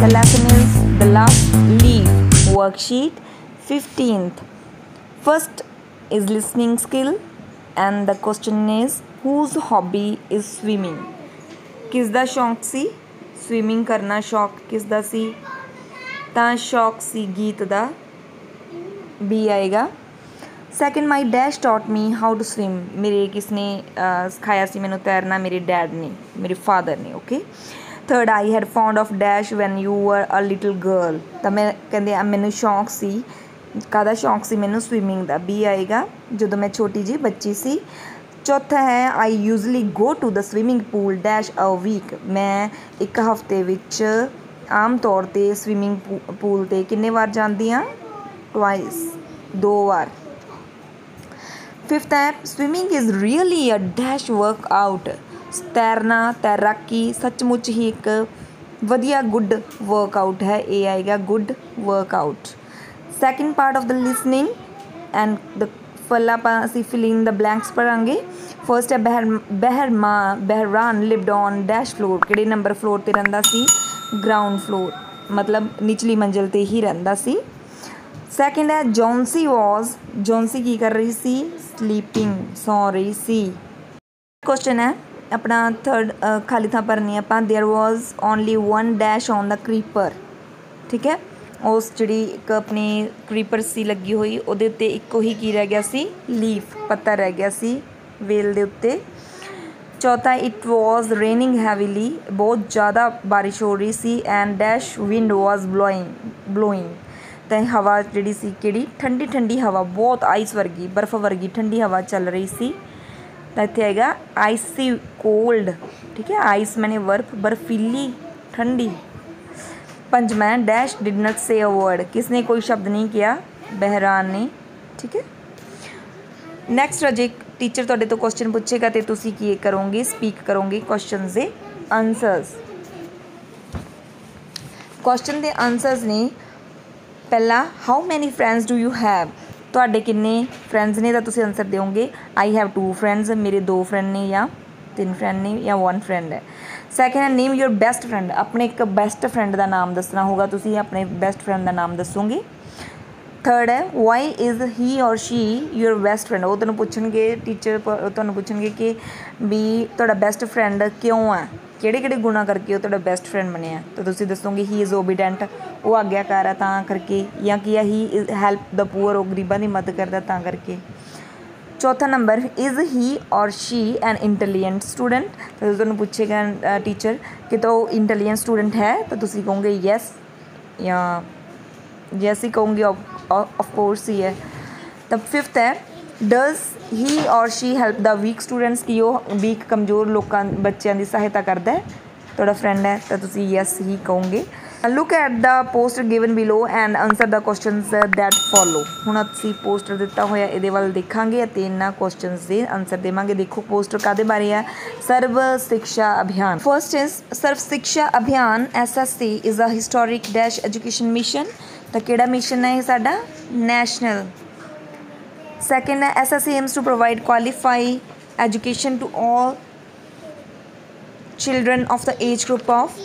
The lesson is the last leaf worksheet 15th. First is listening skill and the question is whose hobby is swimming? ਕਿਸ ਦਾ ਸ਼ੌਂਕ ਸੀ swimming ਕਰਨਾ ਸ਼ੌਂਕ ਕਿਸ ਦਾ ਸੀ ਤਾਂ ਸ਼ੌਂਕ ਸੀ ਗੀਤ ਦਾ ਬੀ ਆਏਗਾ second my dash taught me how to swim ਮੇਰੇ ਕਿਸ ਨੇ ਅਹ, ਸਿਖਾਇਆ ਸੀ ਮੈਨੂੰ ਤੈਰਨਾ ਮੇਰੇ ਡੈਡ ਨੇ ਮੇਰੇ ਫਾਦਰ ਨੇ okay third I had found of dash when you were a little girl ਤਾਂ ਮੈਂ ਕਹਿੰਦੇ ਆ ਮੈਨੂੰ ਸ਼ੌਂਕ ਸੀ। ਕਾਹਦਾ ਸ਼ੌਂਕ ਸੀ? ਮੈਨੂੰ ਸਵਿਮਿੰਗ ਦਾ। ਬੀ ਆਏਗਾ ਜਦੋਂ ਮੈਂ ਛੋਟੀ ਜੀ ਬੱਚੀ ਸੀ। ਚੌਥਾ ਹੈ I usually go to the swimming pool dash a week ਮੈਂ ਇੱਕ ਹਫ਼ਤੇ ਵਿੱਚ ਆਮ ਤੌਰ ਤੇ ਸਵਿਮਿੰਗ ਪੂਲ ਤੇ ਕਿੰਨੇ ਵਾਰ ਜਾਂਦੀ ਹਾਂ? ਟਵਾਈਸ ਦੋ ਵਾਰ। ਫਿਫਥ ਹੈ swimming is really a dash workout ਤੈਰਨਾ, ਤੈਰਾਕੀ ਸੱਚਮੁੱਚ ਹੀ ਇੱਕ ਵਧੀਆ ਗੁੱਡ ਵਰਕਆਊਟ ਹੈ। ਇਹ ਆਏਗਾ good workout second part of the listening and the Phalla ਆਪਾਂ ਅਸੀਂ ਫਿਲਿੰਗ ਦ ਬਲੈਂਕਸ ਪੜਾਂਗੇ ਫਰਸਟ ਹੈ ਬਹਿਰ ਬਹਿਰਮਾ ਬਹਿਰਾਨ ਲਿਵਡ ਔਨ ਡੈਸ਼ ਫਲੋਰ ਕਿਹੜੇ ਨੰਬਰ ਫਲੋਰ ਤੇ ਰਹਿੰਦਾ ਸੀ? ਗਰਾਊਂਡ ਫਲੋਰ ਮਤਲਬ ਨਿਚਲੀ ਮੰਜ਼ਿਲ ਤੇ ਹੀ ਰਹਿੰਦਾ ਸੀ। ਸੈਕਿੰਡ ਹੈ ਜੌਨਸੀ ਵਾਸ ਜੌਨਸੀ ਕੀ ਕਰ ਰਹੀ ਸੀ? ਸਲੀਪਿੰਗ ਸੌ ਰਹੀ ਸੀ। ਕੁਐਸਚਨ ਹੈ ਆਪਣਾ ਥਰਡ ਖਾਲੀ ਥਾਂ ਭਰਨੀ ਹੈ ਆਪਾਂ there was only one dash on the creeper ਠੀਕ ਹੈ ਉਸ ਜਿਹੜੀ ਇੱਕ ਆਪਣੀ ਕ੍ਰੀਪਰ ਸੀ ਲੱਗੀ ਹੋਈ ਉਹਦੇ ਉੱਤੇ ਇੱਕੋ ਹੀ ਕੀ ਰਹਿ ਗਿਆ ਸੀ ਲੀਫ ਪੱਤਾ ਰਹਿ ਗਿਆ ਸੀ ਵੇਲ ਦੇ ਉੱਤੇ ਚੌਥਾ ਇਟ ਵਾਸ ਰੇਨਿੰਗ ਹੈਵੀਲੀ ਬਹੁਤ ਜ਼ਿਆਦਾ ਬਾਰਿਸ਼ ਹੋ ਰਹੀ ਸੀ and dash wind was blowing blowing ਤੇ ਹਵਾ ਜਿਹੜੀ ਸੀ ਕਿਹੜੀ ਠੰਡੀ ਠੰਡੀ ਹਵਾ ਬਹੁਤ ਆਈਸ ਵਰਗੀ ਬਰਫ਼ ਵਰਗੀ ਠੰਡੀ ਹਵਾ ਚੱਲ ਰਹੀ ਸੀ ਤਾਂ ਇੱਥੇ ਆਏਗਾ ਆਈਸੀ ਕੋਲਡ ਠੀਕ ਹੈ ਆਈਸ ਮੈਨੇ ਵਰਬ ਬਰਫੀਲੀ ਠੰਡੀ ਪੰਜਵਾਂ dash did not say a word ਕਿਸਨੇ ਕੋਈ ਸ਼ਬਦ ਨਹੀਂ ਕਿਹਾ ਬਹਿਰਾਨ ਨੇ ਠੀਕ ਹੈ ਨੈਕਸਟ ਅਜੇ ਟੀਚਰ ਤੁਹਾਡੇ ਤੋਂ ਕੁਐਸਚਨ ਪੁੱਛੇਗਾ ਤੇ ਤੁਸੀਂ ਕੀ ਕਰੋਗੇ ਸਪੀਕ ਕਰੋਗੇ ਕੁਐਸਚਨਸ ਦੇ ਆਨਸਰਸ ਕੁਐਸਚਨ ਦੇ ਆਨਸਰਸ ਨੇ ਪਹਿਲਾ how many friends do you have ਤੁਹਾਡੇ ਕਿੰਨੇ ਫਰੈਂਡਸ ਨੇ ਤਾਂ ਤੁਸੀਂ ਆਨਸਰ ਦਿਓਗੇ? ਆਈ ਹੈਵ ਟੂ ਫਰੈਂਡਸ ਮੇਰੇ ਦੋ ਫਰੈਂਡ ਨੇ ਜਾਂ ਤਿੰਨ ਫਰੈਂਡ ਨੇ ਜਾਂ ਵਨ ਫਰੈਂਡ ਹੈ। ਸੈਕਿੰਡ ਹੈ ਨੇਮ ਯੂਰ ਬੈਸਟ ਫਰੈਂਡ ਆਪਣੇ ਇੱਕ ਬੈਸਟ ਫਰੈਂਡ ਦਾ ਨਾਮ ਦੱਸਣਾ ਹੋਗਾ ਤੁਸੀਂ ਆਪਣੇ ਬੈਸਟ ਫਰੈਂਡ ਦਾ ਨਾਮ ਦੱਸੋਗੇ। ਥਰਡ ਹੈ why is he or Shri your best friend ਉਹ ਤੁਹਾਨੂੰ ਪੁੱਛਣਗੇ ਟੀਚਰ ਤੁਹਾਨੂੰ ਪੁੱਛਣਗੇ ਕਿ ਵੀ ਤੁਹਾਡਾ ਬੈਸਟ ਫਰੈਂਡ ਕਿਉਂ ਹੈ? ਕਿਹੜੇ ਕਿਹੜੇ ਗੁਣਾ ਕਰਕੇ ਉਹ ਤੁਹਾਡਾ ਬੈਸਟ ਫਰੈਂਡ ਬਣਿਆ? ਤਾਂ ਤੁਸੀਂ ਦੱਸੋਗੇ ਹੀ ਇਜ਼ ਓਬੀਡੈਂਟ ਉਹ ਆਗਿਆਕਾਰ ਹੈ ਤਾਂ ਕਰਕੇ ਜਾਂ ਕੀ ਹੈ he is help the poor ਉਹ ਗਰੀਬਾਂ ਦੀ ਮਦਦ ਕਰਦਾ ਤਾਂ ਕਰਕੇ। ਚੌਥਾ number is he or Shri N intelligent student ਤਾਂ ਤੁਹਾਨੂੰ ਪੁੱਛੇਗਾ ਟੀਚਰ ਕਿ ਤਾਂ ਉਹ ਇੰਟੈਲੀਜੈਂਟ ਸਟੂਡੈਂਟ ਹੈ, ਤਾਂ ਤੁਸੀਂ ਕਹੋਗੇ ਯੈਸ ਜਾਂ ਯੈਸ ਹੀ ਕਹੋਗੇ ਆਫ ਕੋਰਸ ਹੀ ਹੈ। ਤਾਂ ਫਿਫਥ ਹੈ does he or she help the weak students ਕੀ ਉਹ ਵੀਕ ਕਮਜ਼ੋਰ ਲੋਕਾਂ, ਬੱਚਿਆਂ ਦੀ ਸਹਾਇਤਾ ਕਰਦਾ ਹੈ? ਤੁਹਾਡਾ ਫਰੈਂਡ ਹੈ, ਤਾਂ ਤੁਸੀਂ ਯੈਸ ਹੀ ਕਹੋਗੇ। Look at the poster given below and answer the questions that follow ਹੁਣ ਅਸੀਂ ਪੋਸਟਰ ਦਿੱਤਾ ਹੋਇਆ, ਇਹਦੇ ਵੱਲ ਦੇਖਾਂਗੇ ਅਤੇ ਇਹਨਾਂ ਕੁਐਸਚਨਸ ਦੇ ਆਨਸਰ ਦੇਵਾਂਗੇ। ਦੇਖੋ ਪੋਸਟਰ ਕਾਦੇ ਬਾਰੇ ਹੈ? ਸਰਵ ਸਿੱਖਿਆ ਅਭਿਆਨ। First is Sarva Shiksha Abhiyan SSC is a historic dash education mission ਤਾਂ ਕਿਹੜਾ ਮਿਸ਼ਨ ਹੈ ਇਹ ਸਾਡਾ? ਨੈਸ਼ਨਲ ਸੈਕੰਡ ਹੈ SSC aims to provide qualify education to all children of the age group of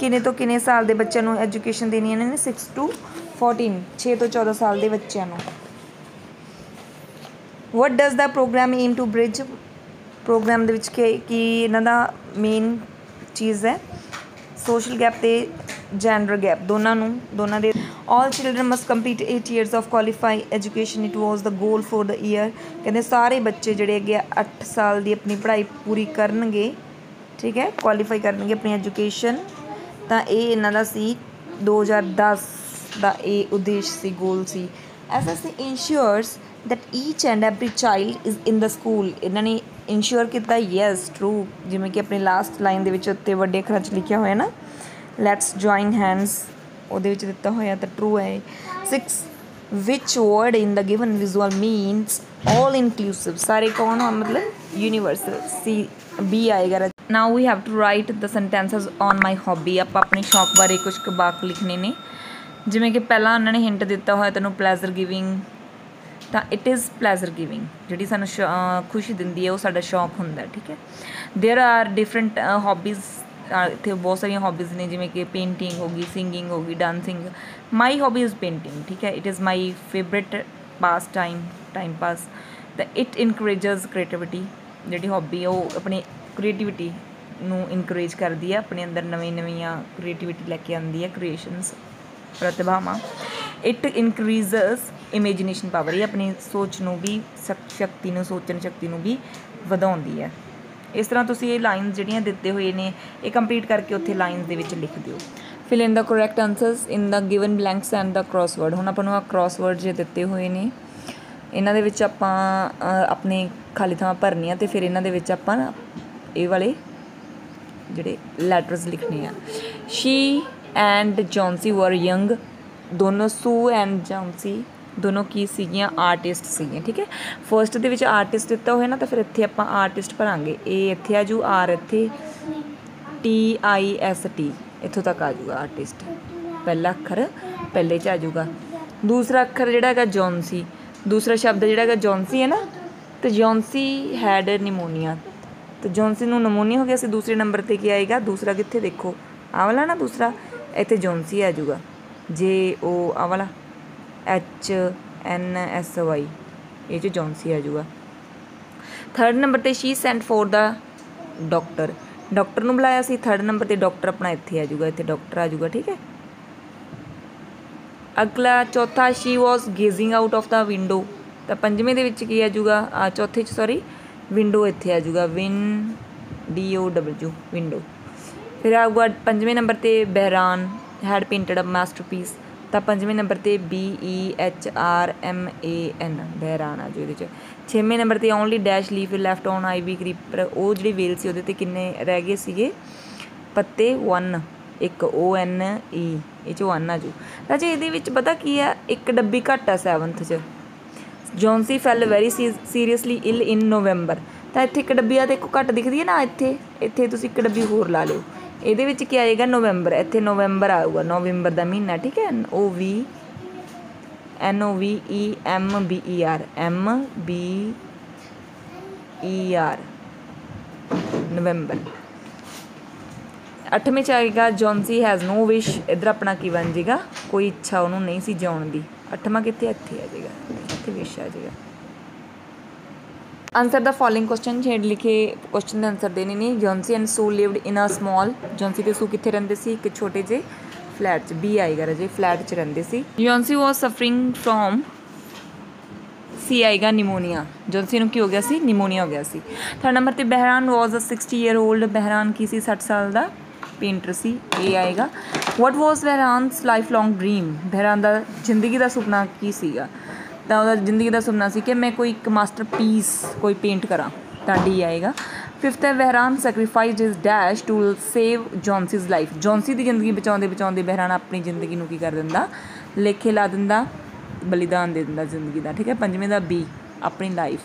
ਕਿੰਨੇ ਤੋਂ ਕਿੰਨੇ ਸਾਲ ਦੇ ਬੱਚਿਆਂ ਨੂੰ ਐਜੂਕੇਸ਼ਨ ਦੇਣੀ ਇਹਨਾਂ ਨੇ? 6 ਟੂ 14 6 ਤੋਂ 14 ਸਾਲ ਦੇ ਬੱਚਿਆਂ ਨੂੰ। What does the program aim to bridge program ਦੇ ਵਿੱਚ ਕੀ ਕੀ ਇਹਨਾਂ ਦਾ ਮੇਨ ਚੀਜ਼ ਹੈ। ਸੋਸ਼ਲ ਗੈਪ ਤੇ ਜੈਂਡਰ ਗੈਪ ਦੋਨਾਂ ਨੂੰ, ਦੋਨਾਂ ਦੇ all children must complete 8 years of qualify education it was the goal for the year ਕਹਿੰਦੇ ਸਾਰੇ ਬੱਚੇ ਜਿਹੜੇ ਹੈਗੇ 8 ਸਾਲ ਦੀ ਆਪਣੀ ਪੜ੍ਹਾਈ ਪੂਰੀ ਕਰਨਗੇ, ਠੀਕ ਹੈ ਕੁਆਲੀਫਾਈ ਕਰਨਗੇ ਆਪਣੀ ਐਜੂਕੇਸ਼ਨ ਤਾਂ ਇਹ ਇਹਨਾਂ ਦਾ ਸੀ 2010 ਦਾ ਇਹ ਉਦੇਸ਼ ਸੀ goal C. SSC insures that each and every child is in the school ਇਹਨਾਂ ਨੇ ਇਨਸ਼ੋਰ ਕੀਤਾ ਯੈਸ ਟਰੂ ਜਿਵੇਂ ਕਿ ਆਪਣੀ ਲਾਸਟ ਲਾਈਨ ਦੇ ਵਿੱਚ ਉੱਤੇ ਵੱਡੇ ਅੱਖਰਾਂ 'ਚ ਲਿਖਿਆ ਹੋਇਆ ਨਾ ਲੈਟਸ ਜੁਆਇਨ ਹੈਂਡਸ ਉਹਦੇ ਵਿੱਚ ਦਿੱਤਾ ਹੋਇਆ ਤਾਂ ਟਰੂ ਹੈ 6 which word in the given visual means all inclusive ਸਾਰੇ ਕੌਣ ਆ ਮਤਲਬ ਯੂਨੀਵਰਸਲ ਸੀ ਬੀ ਆਏਗਾ now we have to write the sentences on my hobby ਆਪਾਂ ਆਪਣੀ ਸ਼ੌਕ ਬਾਰੇ ਕੁਝ ਵਾਕ ਲਿਖਣੇ ਨੇ ਜਿਵੇਂ ਕਿ ਪਹਿਲਾਂ ਉਹਨਾਂ ਨੇ ਹਿੰਟ ਦਿੱਤਾ ਹੋਇਆ ਤੈਨੂੰ ਪਲੇਜ਼ਰ ਗਿਵਿੰਗ ਤਾਂ ਇਟ ਇਜ਼ ਪਲੇਜ਼ਰ ਗਿਵਿੰਗ ਜਿਹੜੀ ਸਾਨੂੰ ਖੁਸ਼ੀ ਦਿੰਦੀ ਹੈ ਉਹ ਸਾਡਾ ਸ਼ੌਕ ਹੁੰਦਾ ਠੀਕ ਹੈ there are different hobbies uh ਇੱਥੇ ਬਹੁਤ ਸਾਰੀਆਂ ਹੌਬੀਜ਼ ਨੇ, ਜਿਵੇਂ ਕਿ ਪੇਂਟਿੰਗ ਹੋ ਗਈ ਸਿੰਗਿੰਗ ਹੋ ਗਈ dancing my hobby is painting ਠੀਕ ਹੈ? It is my favourite pastime time pass ਤਾਂ ਇਟ ਇਨਕਰੇਜਸ ਕ੍ਰੀਏਟੀਵਿਟੀ ਜਿਹੜੀ ਹੌਬੀ ਹੈ, ਉਹ ਆਪਣੀ ਕ੍ਰੀਏਟੀਵਿਟੀ ਨੂੰ ਇਨਕਰੇਜ ਕਰਦੀ ਹੈ। ਆਪਣੇ ਅੰਦਰ ਨਵੀਂ ਨਵੀਆਂ ਕ੍ਰੀਏਟੀਵਿਟੀ ਲੈ ਕੇ ਆਉਂਦੀ ਹੈ ਕ੍ਰੀਏਸ਼ਨਸ ਪ੍ਰਤਿਭਾਵਾਂ। ਇਟ ਇਨਕਰੀਜ਼ਸ ਇਮੇਜਿਨੇਸ਼ਨ ਪਾਵਰ ਇਹ ਆਪਣੀ ਸੋਚ ਨੂੰ ਵੀ ਸ਼ਕਤੀ ਨੂੰ, ਸੋਚਣ ਸ਼ਕਤੀ ਨੂੰ ਵੀ ਵਧਾਉਂਦੀ ਹੈ। ਇਸ ਤਰ੍ਹਾਂ ਤੁਸੀਂ ਇਹ ਲਾਈਨਸ ਜਿਹੜੀਆਂ ਦਿੱਤੇ ਹੋਏ ਨੇ, ਇਹ ਕੰਪਲੀਟ ਕਰਕੇ ਉੱਥੇ ਲਾਈਨਸ ਦੇ ਵਿੱਚ ਲਿਖ ਦਿਓ। Fill in the correct answers in the given blanks and the crossword ਹੁਣ ਆਪਾਂ ਨੂੰ ਆ ਕ੍ਰਾਸਵਰਡ ਜੇ ਦਿੱਤੇ ਹੋਏ ਨੇ, ਇਹਨਾਂ ਦੇ ਵਿੱਚ ਆਪਾਂ ਆਪਣੇ ਖਾਲੀ ਥਾਂ ਭਰਨੀਆਂ ਤੇ ਫਿਰ ਇਹਨਾਂ ਦੇ ਵਿੱਚ ਆਪਾਂ ਨਾ ਇਹ ਵਾਲੇ ਜਿਹੜੇ ਲੈਟਰਸ ਲਿਖਣੇ ਆ। ਸ਼ੀ ਐਂਡ ਜੌਨਸੀ ਵਰ ਯੰਗ ਦੋਨੋਂ ਸੂ ਐਂਡ ਜੌਨਸੀ ਦੋਨੋਂ ਕੀ ਸੀਗੀਆਂ? ਆਰਟਿਸਟ ਸੀਗੀਆਂ, ਠੀਕ ਹੈ? ਫਰਸਟ ਦੇ ਵਿੱਚ ਆਰਟਿਸਟ ਦਿੱਤਾ ਹੋਇਆ ਨਾ, ਤਾਂ ਫਿਰ ਇੱਥੇ ਆਪਾਂ ਆਰਟਿਸਟ ਭਰਾਂਗੇ। ਏ ਇੱਥੇ ਆ ਜੂ ਆਰ ਇੱਥੇ ਟੀ ਆਈ ਐਸ ਟੀ ਇੱਥੋਂ ਤੱਕ ਆ ਜੂਗਾ ਆਰਟਿਸਟ ਪਹਿਲਾ ਅੱਖਰ ਪਹਿਲੇ ਚ ਆ ਜੂਗਾ। ਦੂਸਰਾ ਅੱਖਰ ਜਿਹੜਾ ਹੈਗਾ ਜੌਨਸੀ ਦੂਸਰਾ ਸ਼ਬਦ ਜਿਹੜਾ ਹੈਗਾ ਜੌਨਸੀ ਹੈ ਨਾ, ਤੇ ਜੌਨਸੀ ਹੈਡ ਨਿਮੋਨੀਆ ਤੇ ਜੌਨਸੀ ਨੂੰ ਨਮੋਨੀਆ ਹੋ ਗਿਆ ਸੀ ਦੂਸਰੇ ਨੰਬਰ ਤੇ ਕੀ ਆਏਗਾ? ਦੂਸਰਾ ਕਿੱਥੇ ਦੇਖੋ? ਆਹ ਵਾਲਾ ਨਾ ਦੂਸਰਾ, ਇੱਥੇ ਜੌਨਸੀ ਆ ਜੂਗਾ। ਜੇ ਉਹ ਆਹ ਵਾਲਾ। ਐਚ ਐਨ ਐਸ ਵਾਈ ਇਹ 'ਚ ਜੌਨਸੀ ਆ ਜਾਊਗਾ ਥਰਡ ਨੰਬਰ ਤੇ she sent for the doctor doctor ਨੂੰ ਬੁਲਾਇਆ ਸੀ। ਥਰਡ ਨੰਬਰ ਤੇ ਡਾਕਟਰ ਆਪਣਾ ਇੱਥੇ ਆ ਜਾਊਗਾ ਇੱਥੇ ਡਾਕਟਰ ਆ ਜਾਊਗਾ ਠੀਕ ਹੈ? ਅਗਲਾ, ਚੌਥਾ she was gazing out of the window ਤਾਂ ਪੰਜਵੇਂ ਦੇ ਵਿੱਚ ਕੀ ਆ ਜਾਊਗਾ ਆ, ਚੌਥੇ ਚ ਸੌਰੀ ਵਿੰਡੋ ਇੱਥੇ ਆ ਜਾਊਗਾ win D O W window ਫਿਰ ਆਊਗਾ ਪੰਜਵੇਂ ਨੰਬਰ ਤੇ Behrman. Had painted a masterpiece ਤਾਂ ਪੰਜਵੇਂ ਨੰਬਰ ਤੇ B E H R M A N Behrman ਆ ਜੋ ਇਹਦੇ ਚ। ਛੇਵੇਂ ਨੰਬਰ ਤੇ only dash leaf left on ivy creeper ਉਹ ਜਿਹੜੀ ਵੇਲ ਸੀ ਉਹਦੇ ਤੇ ਕਿੰਨੇ ਰਹਿ ਗਏ ਸੀਗੇ? ਪੱਤੇ 1 ਇੱਕ ਓ ਐਨ ਈ ਇਹ ਚ 1 ਆ ਜੋ। ਰਾਜੇ ਇਹਦੇ ਵਿੱਚ ਪਤਾ ਕੀ ਆ? ਇੱਕ ਡੱਬੀ ਘੱਟ ਆ 7th ਚ। ਜੌਨਸੀ ਫੈਲ ਵੈਰੀ ਸੀਰੀਅਸਲੀ ਇਲ ਇਨ ਨਵੰਬਰ ਤਾਂ ਇੱਥੇ ਇੱਕ ਡੱਬੀ ਆ ਤੇ ਇੱਕ ਘੱਟ ਦਿਖਦੀ ਹੈ ਨਾ ਇੱਥੇ। ਇੱਥੇ ਤੁਸੀਂ ਇੱਕ ਡੱਬੀ ਹੋਰ ਲਾ ਲਿਓ। ਇਹਦੇ ਵਿੱਚ ਕੀ ਆਏਗਾ? ਨਵੰਬਰ। ਇੱਥੇ ਨਵੰਬਰ ਆਊਗਾ, ਨਵੰਬਰ ਦਾ ਮਹੀਨਾ, ਠੀਕ ਹੈ? O V N O V E M B E R M B E R November. ਅੱਠਵੇਂ ਚ ਆਏਗਾ ਜੌਨਸੀ ਹੈਜ਼ ਨੋ ਵਿਸ਼ ਇਧਰ ਆਪਣਾ ਕੀ ਬਣ ਜਾਏਗਾ ਕੋਈ ਇੱਛਾ ਉਹਨੂੰ ਨਹੀਂ ਸੀ ਜਿਉਣ ਦੀ। ਅੱਠਵਾਂ ਕਿੱਥੇ? ਇੱਥੇ ਆ ਜਾਏਗਾ ਇੱਥੇ ਵਿਸ਼ ਆ ਜਾਏਗਾ ਆਨਸਰ ਦਾ ਫੋਲੋਇੰਗ ਕੁਐਸਚਨ ਛੇੜ ਲਿਖੇ ਕੁਐਸਚਨ ਦੇ ਆਨਸਰ ਦੇਣੇ ਨੇ। Johnsy and Sue lived in a small Johnsy ਤੇ ਸੂ ਕਿੱਥੇ ਰਹਿੰਦੇ ਸੀ? ਇੱਕ ਛੋਟੇ ਜਿਹੇ ਫਲੈਟ 'ਚ ਬੀ ਆਏਗਾ ਰਜੇ ਫਲੈਟ 'ਚ ਰਹਿੰਦੇ ਸੀ। ਜੌਨਸੀ ਵਾਸ ਸਫਰਿੰਗ ਫਰੋਮ ਸੀ ਆਏਗਾ ਨਿਮੋਨੀਆ ਜੌਨਸੀ ਨੂੰ ਕੀ ਹੋ ਗਿਆ ਸੀ? ਨਿਮੋਨੀਆ ਹੋ ਗਿਆ ਸੀ। ਥਰਡ ਨੰਬਰ ਤੇ ਬਹਿਰਾਨ ਵਾਸ ਅ 60 ਈਅਰ 올ਡ ਬਹਿਰਾਨ ਕੀ ਸੀ? 60 ਸਾਲ ਦਾ ਪੇਂਟਰ ਸੀ ਇਹ ਆਏਗਾ what was Behrman's lifelong dream Behrman ਦਾ ਜ਼ਿੰਦਗੀ ਦਾ ਸੁਪਨਾ ਕੀ ਸੀਗਾ? ਤਾਂ ਉਹਦਾ ਜ਼ਿੰਦਗੀ ਦਾ ਸੁਪਨਾ ਸੀ ਕਿ ਮੈਂ ਕੋਈ ਇੱਕ ਮਾਸਟਰਪੀਸ ਕੋਈ ਪੇਂਟ ਕਰਾਂ, ਤਾਂ ਡੀ ਆਏਗਾ। ਫਿਫਥ ਹੈ Behrman sacrificed his dash to save Johnsy's life Johnsy ਦੀ ਜ਼ਿੰਦਗੀ ਬਚਾਉਂਦੇ ਬਚਾਉਂਦੇ ਬਹਿਰਾਨ ਆਪਣੀ ਜ਼ਿੰਦਗੀ ਨੂੰ ਕੀ ਕਰ ਦਿੰਦਾ? ਲੇਖੇ ਲਾ ਦਿੰਦਾ, ਬਲੀਦਾਨ ਦੇ ਦਿੰਦਾ ਜ਼ਿੰਦਗੀ ਦਾ, ਠੀਕ ਹੈ? ਪੰਜਵੇਂ ਦਾ ਬੀ ਆਪਣੀ ਲਾਈਫ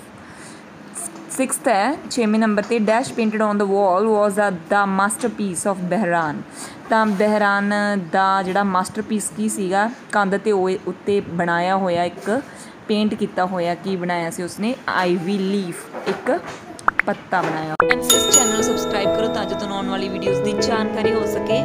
ਸਿਕਸਥ ਹੈ, ਛੇਵੇਂ ਨੰਬਰ ਤੇ dash painted on the wall was a the masterpiece of Behrman ਤਾਂ ਬਹਿਰਾਨ ਦਾ ਜਿਹੜਾ ਮਾਸਟਰਪੀਸ ਕੀ ਸੀਗਾ? ਕੰਧ ਤੇ ਉਹ ਉੱਤੇ ਬਣਾਇਆ ਹੋਇਆ ਇੱਕ ਪੇਂਟ ਕੀਤਾ ਹੋਇਆ, ਕੀ ਬਣਾਇਆ ਸੀ ਉਸਨੇ? ਆਈਵੀ ਲੀਫ ਇੱਕ ਪੱਤਾ ਬਣਾਇਆ। ਐਂਡ ਇਸ ਚੈਨਲ ਨੂੰ ਸਬਸਕ੍ਰਾਈਬ ਕਰੋ ਤਾਂ ਜੋ ਤੁਹਾਨੂੰ ਆਉਣ ਵਾਲੀ ਵੀਡੀਓਜ਼ ਦੀ ਜਾਣਕਾਰੀ ਹੋ ਸਕੇ।